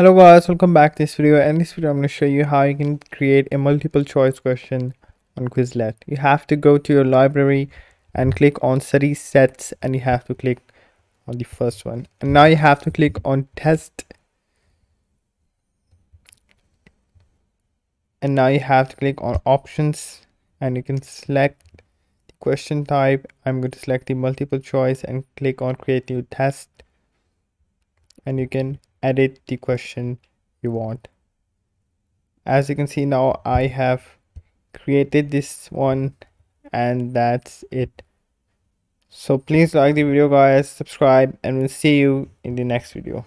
Hello guys, welcome back to this video. In this video, I'm going to show you how you can create a multiple choice question on Quizlet. You have to go to your library and click on study sets and you have to click on the first one. And now you have to click on test. And now you have to click on options and you can select the question type. I'm going to select the multiple choice and click on create new test. And you can edit the question you want. As you can see now I have created this one and that's it. So please like the video guys subscribe and we'll see you in the next video